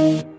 Bye.